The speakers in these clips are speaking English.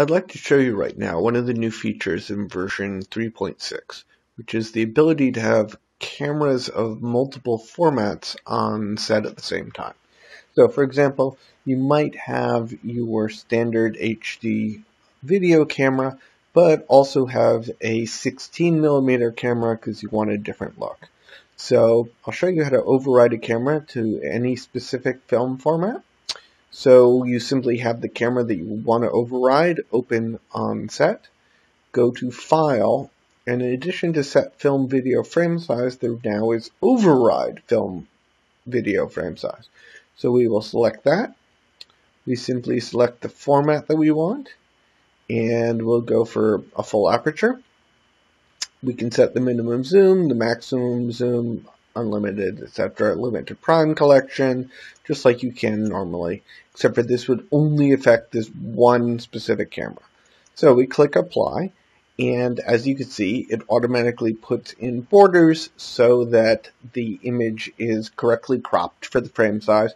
I'd like to show you right now one of the new features in version 3.6, which is the ability to have cameras of multiple formats on set at the same time. So for example, you might have your standard HD video camera, but also have a 16 millimeter camera because you want a different look. So I'll show you how to override a camera to any specific film format. So you simply have the camera that you want to override open on set, go to File, and in addition to set film video frame size, there now is override film video frame size. So we will select that. We simply select the format that we want, and we'll go for a full aperture. We can set the minimum zoom, the maximum zoom, unlimited, etc. Limited prime collection, just like you can normally, except for this would only affect this one specific camera. So we click apply, and as you can see, it automatically puts in borders so that the image is correctly cropped for the frame size,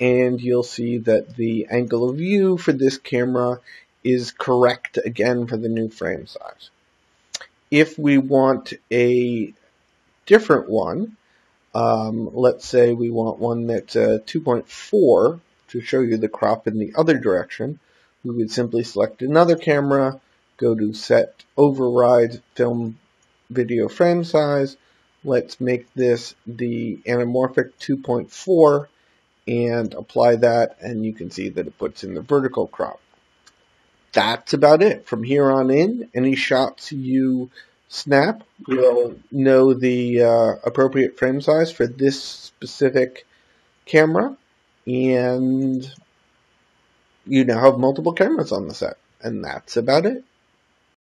and you'll see that the angle of view for this camera is correct again for the new frame size. If we want a different one, um, let's say we want one that's uh, 2.4 to show you the crop in the other direction. We would simply select another camera, go to set override film video frame size. Let's make this the anamorphic 2.4 and apply that and you can see that it puts in the vertical crop. That's about it. From here on in, any shots you Snap will know the uh, appropriate frame size for this specific camera, and you now have multiple cameras on the set. And that's about it.